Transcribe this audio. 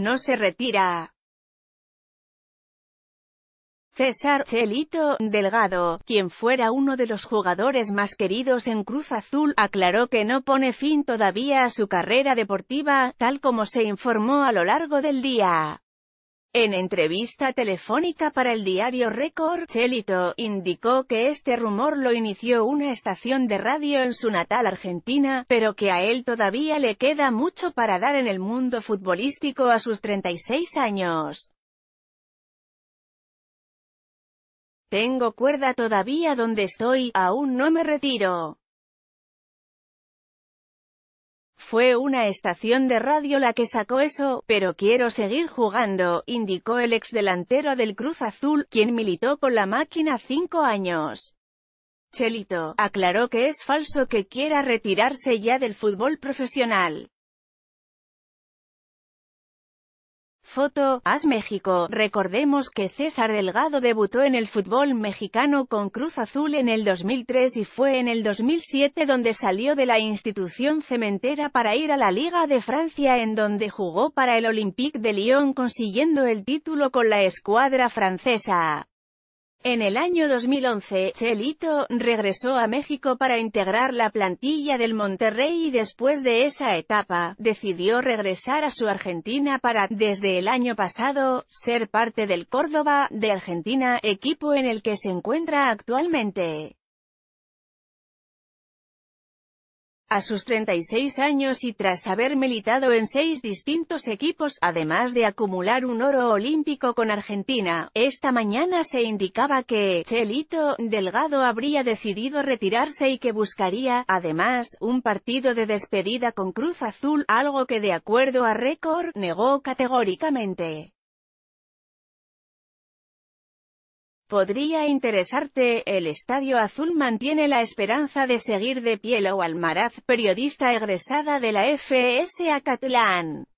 no se retira. César Chelito Delgado, quien fuera uno de los jugadores más queridos en Cruz Azul, aclaró que no pone fin todavía a su carrera deportiva, tal como se informó a lo largo del día. En entrevista telefónica para el diario Record, Chelito indicó que este rumor lo inició una estación de radio en su natal Argentina, pero que a él todavía le queda mucho para dar en el mundo futbolístico a sus 36 años. Tengo cuerda todavía donde estoy, aún no me retiro. Fue una estación de radio la que sacó eso, pero quiero seguir jugando, indicó el ex delantero del Cruz Azul, quien militó con la máquina cinco años. Chelito, aclaró que es falso que quiera retirarse ya del fútbol profesional. Foto, As México. Recordemos que César Delgado debutó en el fútbol mexicano con Cruz Azul en el 2003 y fue en el 2007 donde salió de la institución cementera para ir a la Liga de Francia en donde jugó para el Olympique de Lyon consiguiendo el título con la escuadra francesa. En el año 2011, Chelito regresó a México para integrar la plantilla del Monterrey y después de esa etapa, decidió regresar a su Argentina para, desde el año pasado, ser parte del Córdoba, de Argentina, equipo en el que se encuentra actualmente. A sus 36 años y tras haber militado en seis distintos equipos, además de acumular un oro olímpico con Argentina, esta mañana se indicaba que Chelito Delgado habría decidido retirarse y que buscaría, además, un partido de despedida con Cruz Azul, algo que de acuerdo a Record, negó categóricamente. Podría interesarte, el Estadio Azul mantiene la esperanza de seguir de pie Almaraz, periodista egresada de la FS Acatlán.